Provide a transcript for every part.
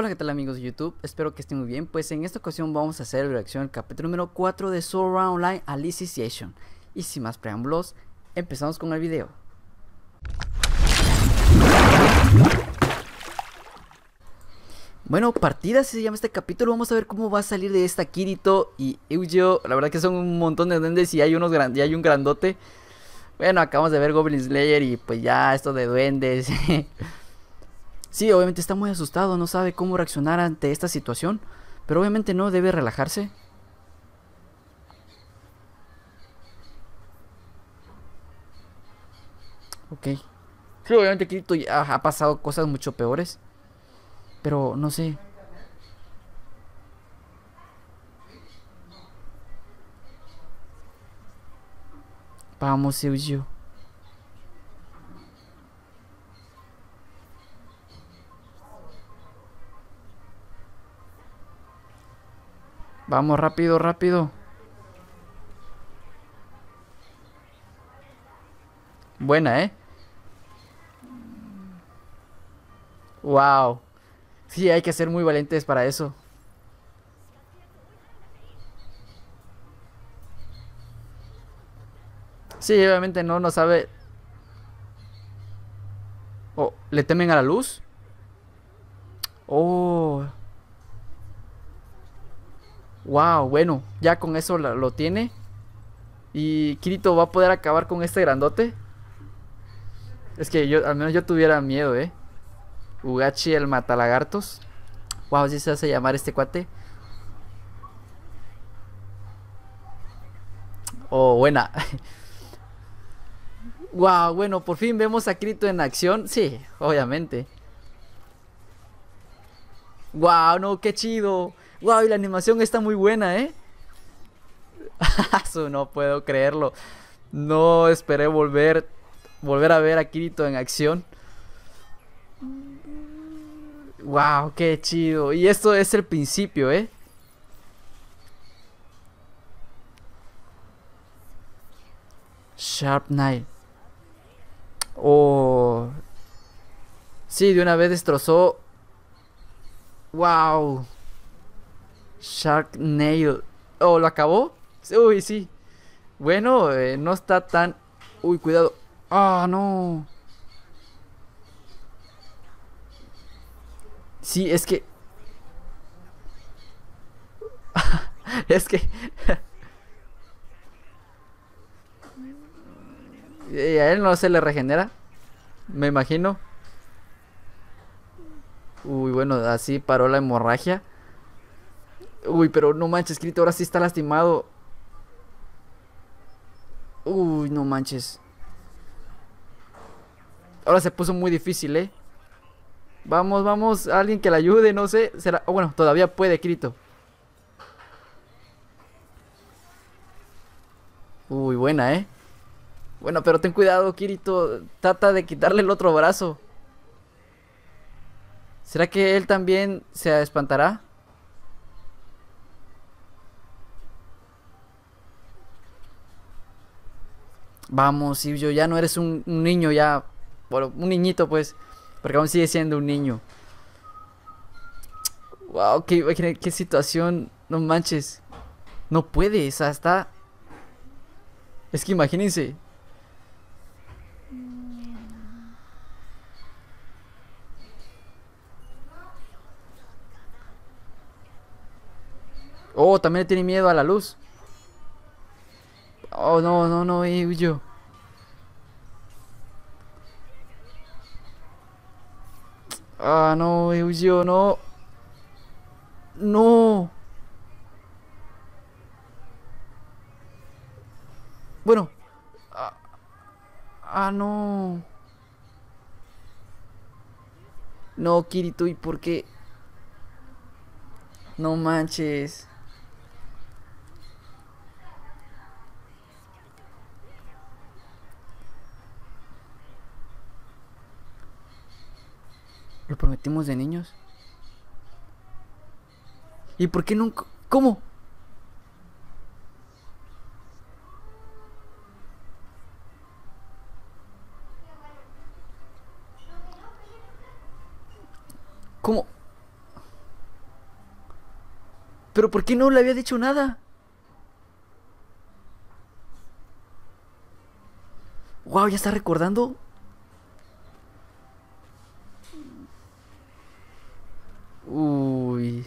Hola, ¿qué tal amigos de YouTube? Espero que estén muy bien. Pues en esta ocasión vamos a hacer reacción al capítulo número 4 de Sora Online Alicization. Y sin más preámbulos, empezamos con el video. Bueno, partida se llama este capítulo. Vamos a ver cómo va a salir de esta Kirito y Eugeo. La verdad que son un montón de duendes y hay unos y hay un grandote. Bueno, acabamos de ver Goblin Slayer y pues ya esto de duendes. Sí, obviamente está muy asustado, no sabe cómo reaccionar ante esta situación, pero obviamente no debe relajarse. Ok. Sí, obviamente Kirito ya ha pasado cosas mucho peores, pero no sé. Vamos, Sergio. Vamos, rápido, rápido. Buena, ¿eh? Wow. Sí, hay que ser muy valientes para eso. Sí, obviamente no, no sabe. Oh, ¿le temen a la luz? Oh. Wow, bueno, ya con eso lo, tiene. Y Kirito va a poder acabar con este grandote. Es que yo, al menos yo tuviera miedo, eh. Ugachi el matalagartos. Wow, así se hace llamar este cuate. Oh, buena. wow, bueno, por fin vemos a Kirito en acción. Sí, obviamente. Wow, no, qué chido. Wow, y la animación está muy buena, ¿eh? no puedo creerlo. No esperé volver volver a ver a Kirito en acción. Wow, qué chido. Y esto es el principio, ¿eh? Sharp Knight. Oh. Sí, de una vez destrozó. Wow. Sharknail. Oh, ¿lo acabó? Uy, sí. Bueno, eh, no está tan... Uy, cuidado. Ah, no. Sí, es que... es que... ¿Y a él no se le regenera? Me imagino. Uy, bueno, así paró la hemorragia. Uy, pero no manches, escrito ahora sí está lastimado. Uy, no manches. Ahora se puso muy difícil, ¿eh? Vamos, vamos, alguien que le ayude, no sé. Será... Oh, bueno, todavía puede, Kirito. Uy, buena, ¿eh? Bueno, pero ten cuidado, Kirito. Trata de quitarle el otro brazo. ¿Será que él también se espantará? Vamos, yo ya no eres un, niño, ya. Bueno, un niñito, pues. Porque aún sigue siendo un niño. Wow, qué, qué situación. No manches. No puede, o sea, está. Es que imagínense. Oh, también tiene miedo a la luz. Oh, no, no, no, huyó. Ah, no, huyó, no. No. Bueno. Ah, ah, no. No, Kirito, ¿y por qué? No manches. Prometimos de niños? ¿Y por qué nunca? ¿Cómo? ¿Cómo? Pero ¿por qué no le había dicho nada? Wow, ya está recordando. Uy.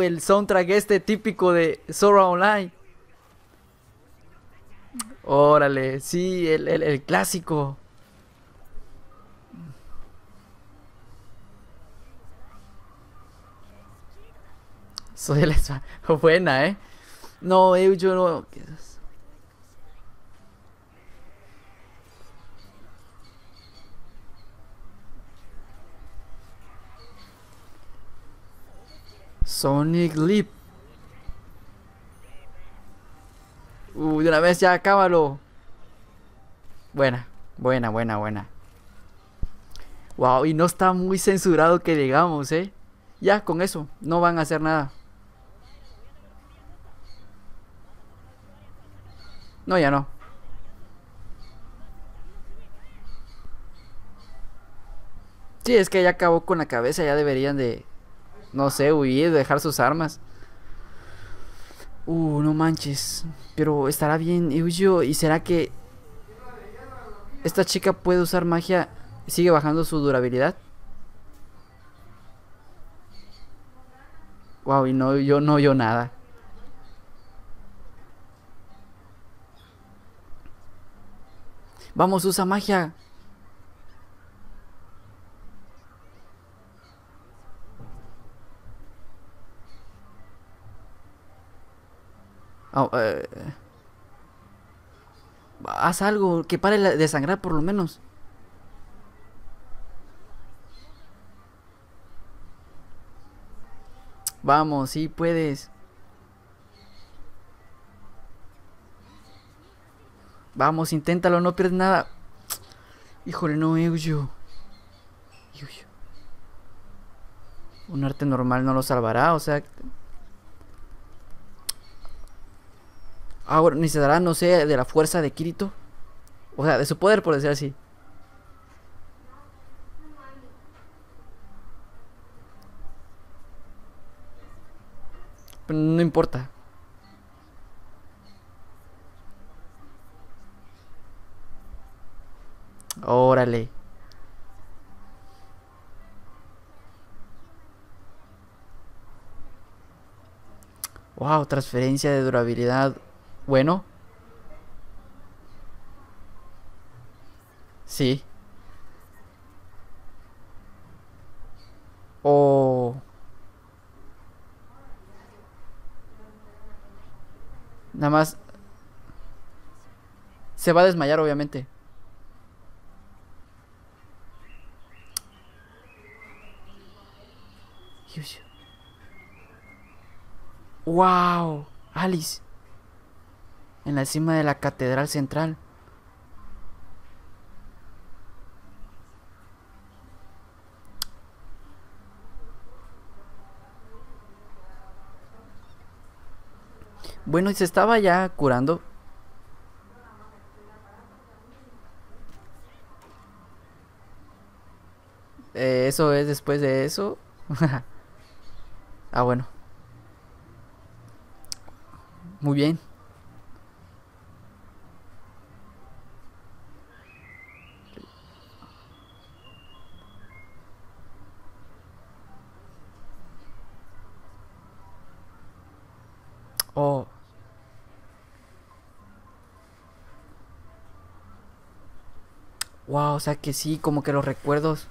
El soundtrack este típico de Sora Online. Órale, sí, el, el, clásico. Soy la Buena, ¿eh? No, yo no... Sonic Leap. Uh, de una vez ya, acábalo. Buena, buena, buena, buena. Wow, y no está muy censurado que digamos, ¿eh? Ya, con eso, no van a hacer nada. No, ya no. Sí, es que ya acabó con la cabeza, ya deberían de, no sé, huir, dejar sus armas. Uh, no manches. Pero estará bien, Eugeo. ¿Y será que esta chica puede usar magia? ¿Sigue bajando su durabilidad? Wow, y no, yo no yo nada. Vamos, usa magia. Oh, eh, haz algo que pare de sangrar por lo menos. Vamos, sí puedes. Vamos, inténtalo, no pierdes nada. Híjole, no, Euyo. Un arte normal no lo salvará, o sea... Ahora necesitará, no sé, de la fuerza de Kirito. O sea, de su poder, por decir así. No importa. Órale. Wow, transferencia de durabilidad. Bueno. Sí. O... Nada más... Se va a desmayar, obviamente. ¡Wow! Alice en la cima de la catedral central. Bueno, y se estaba ya curando. Eh, eso es después de eso. ah, bueno. Muy bien. Oh. Wow, o sea que sí, como que los recuerdos.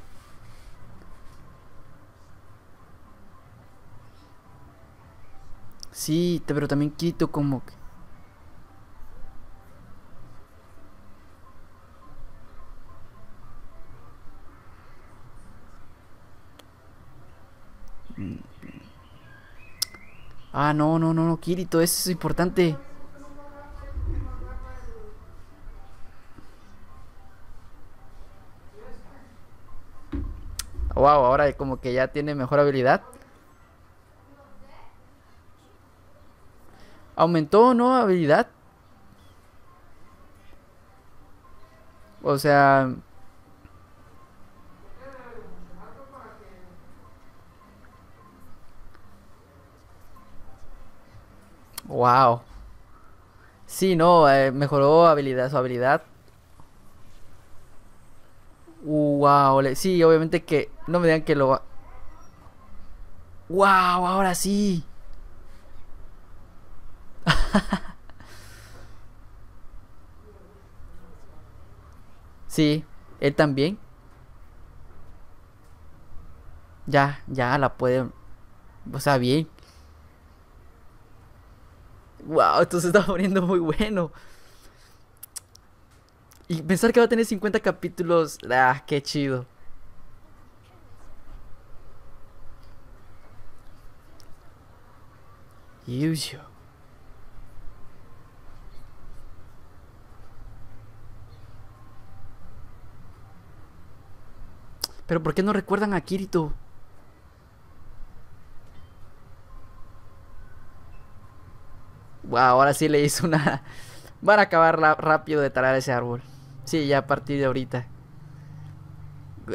Sí, pero también quito como que... Ah, no, no, no, no, Kirito, eso es importante. wow, ahora como que ya tiene mejor habilidad. ¿Aumentó o no habilidad? O sea... Wow. Sí, no, eh, mejoró habilidad, su habilidad. Wow, sí, obviamente que no me digan que lo va. Wow, ahora sí. sí, él también. Ya, ya la puede. O sea, bien. Wow, esto se está poniendo muy bueno. Y pensar que va a tener 50 capítulos. Ah, qué chido. Yuyo. Pero ¿por qué no recuerdan a Kirito? Wow, ahora sí le hizo una... Van a acabar rápido de talar ese árbol. Sí, ya a partir de ahorita.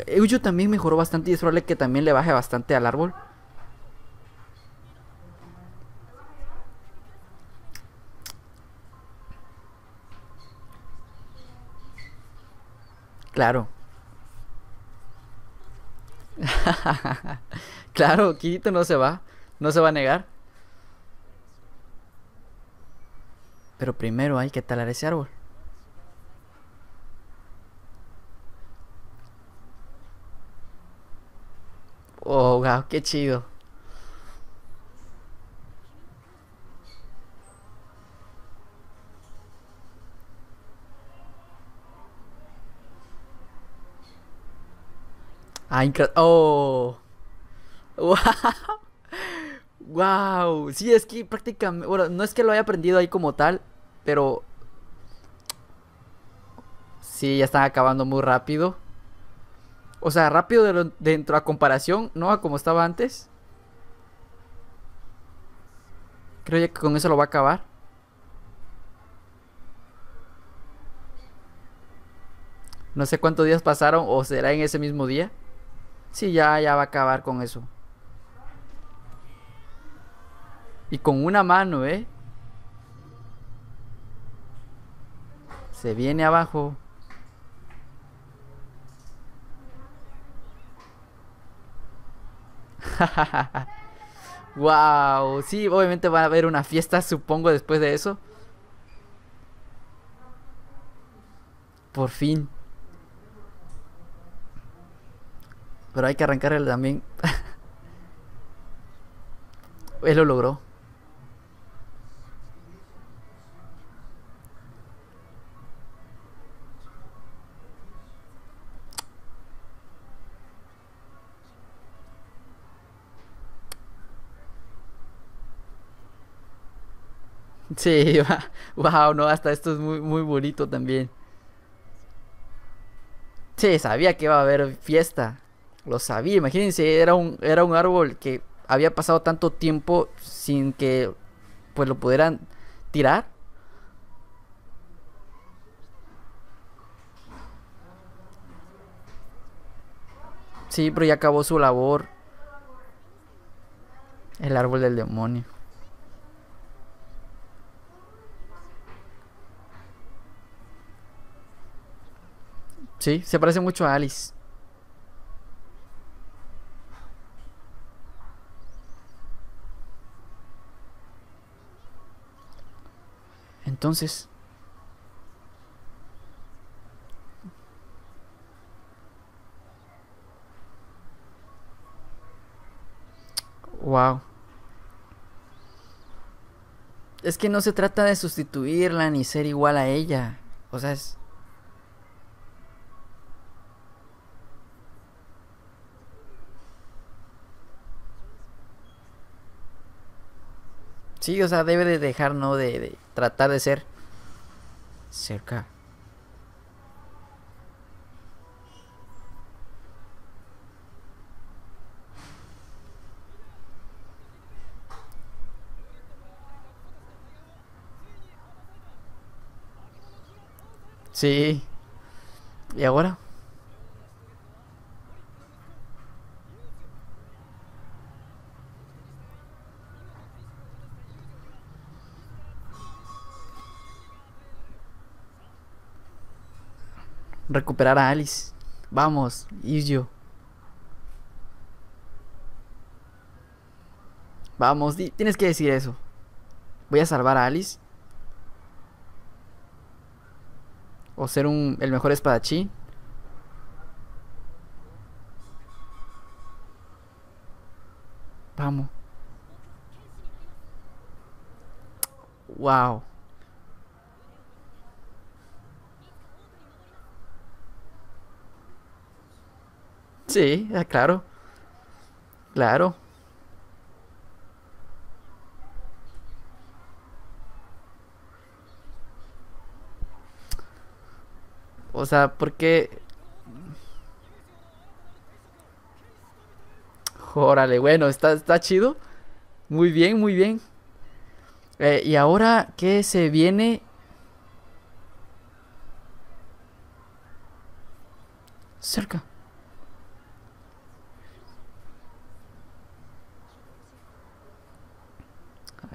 Eujo también mejoró bastante y es probable que también le baje bastante al árbol. Claro. claro, Kirito no se va. No se va a negar. Pero primero hay que talar ese árbol. Wow, qué chido. Ah, Oh. Wow. Wow. Sí, es que prácticamente. Bueno, no es que lo haya aprendido ahí como tal. Pero. Sí, ya están acabando muy rápido. O sea, rápido de dentro a comparación, ¿no? A como estaba antes. Creo que con eso lo va a acabar. No sé cuántos días pasaron o será en ese mismo día. Sí, ya, ya va a acabar con eso. Y con una mano, ¿eh? Se viene abajo. wow, sí, obviamente va a haber una fiesta, supongo, después de eso. Por fin. Pero hay que arrancarle también. Él lo logró. Sí, wow, no, hasta esto es muy, muy bonito también. Sí, sabía que iba a haber fiesta. Lo sabía, imagínense, era un, era un árbol que había pasado tanto tiempo sin que pues lo pudieran tirar. Sí, pero ya acabó su labor. El árbol del demonio. Sí, se parece mucho a Alice. Entonces... Wow. Es que no se trata de sustituirla ni ser igual a ella. O sea, es... Sí, o sea, debe de dejar, ¿no? De, tratar de ser cerca. Sí. ¿Y ahora? Recuperar a Alice. Vamos, yo Vamos, tienes que decir eso. Voy a salvar a Alice. O ser un, el mejor espadachín. Vamos. Wow. Sí, ah, claro. Claro. O sea, porque... Órale, bueno, está, está chido. Muy bien, muy bien. Eh, y ahora, ¿qué se viene? Cerca.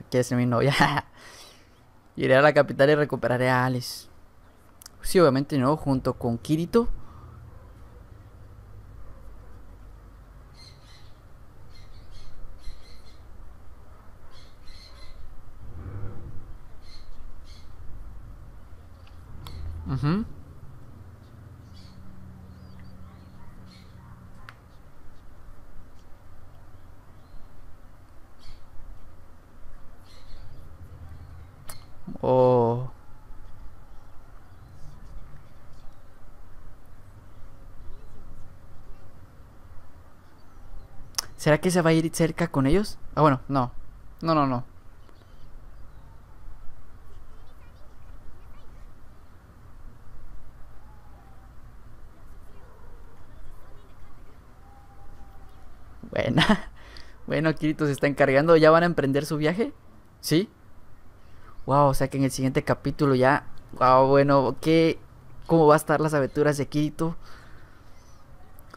Aquí es mi novia. Iré a la capital y recuperaré a Alice. Sí, obviamente no, junto con Kirito. Uh Oh. ¿Será que se va a ir cerca con ellos? Ah, bueno, no. No, no, no. Buena. Bueno, Kirito se está encargando. ¿Ya van a emprender su viaje? ¿Sí? Wow, o sea que en el siguiente capítulo ya. Wow, bueno, ¿qué. ¿Cómo va a estar las aventuras de Kirito?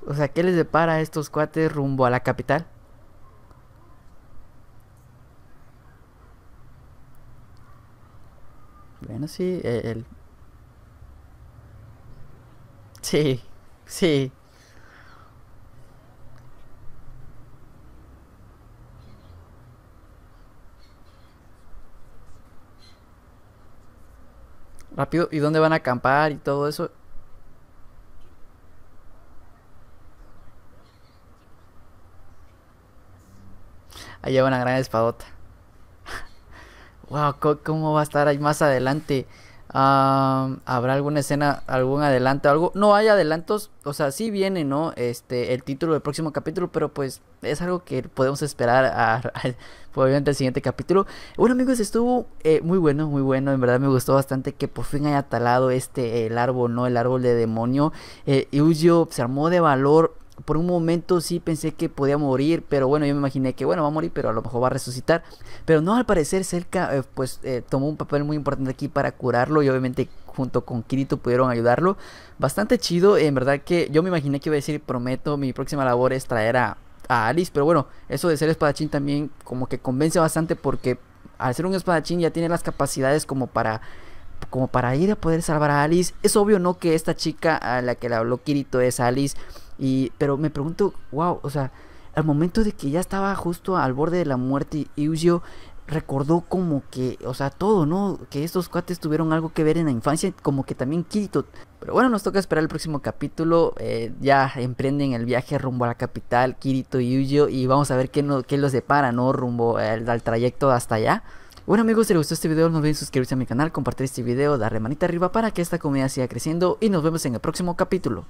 O sea, ¿qué les depara a estos cuates rumbo a la capital? Bueno, sí, el... Sí, sí. Rápido, ¿y dónde van a acampar y todo eso? Ahí lleva una gran espadota. wow, ¿cómo va a estar ahí más adelante? ¿Habrá alguna escena, algún adelanto, algo? No hay adelantos, o sea, sí viene, ¿no? Este, el título del próximo capítulo, pero pues es algo que podemos esperar a, obviamente el siguiente capítulo. Bueno amigos, estuvo eh, muy bueno, muy bueno, en verdad me gustó bastante que por fin haya talado este, el árbol, ¿no? El árbol de demonio. Eh, se armó de valor por un momento sí pensé que podía morir, pero bueno, yo me imaginé que bueno, va a morir, pero a lo mejor va a resucitar. Pero no, al parecer Cerca eh, pues eh, tomó un papel muy importante aquí para curarlo y obviamente junto con Kirito pudieron ayudarlo. Bastante chido, en verdad que yo me imaginé que iba a decir, prometo, mi próxima labor es traer a, a Alice, pero bueno, eso de ser espadachín también como que convence bastante porque al ser un espadachín ya tiene las capacidades como para como para ir a poder salvar a Alice. Es obvio, ¿no? Que esta chica a la que le habló Kirito es Alice. Y, pero me pregunto, wow, o sea, al momento de que ya estaba justo al borde de la muerte, Yuzio recordó como que, o sea, todo, ¿no? Que estos cuates tuvieron algo que ver en la infancia, como que también Kirito. Pero bueno, nos toca esperar el próximo capítulo. Eh, ya emprenden el viaje rumbo a la capital, Kirito y Yuzio, y vamos a ver qué, no, qué los depara, ¿no? Rumbo al, al trayecto hasta allá. Bueno amigos, si les gustó este video no olviden suscribirse a mi canal, compartir este video, darle manita arriba para que esta comunidad siga creciendo y nos vemos en el próximo capítulo.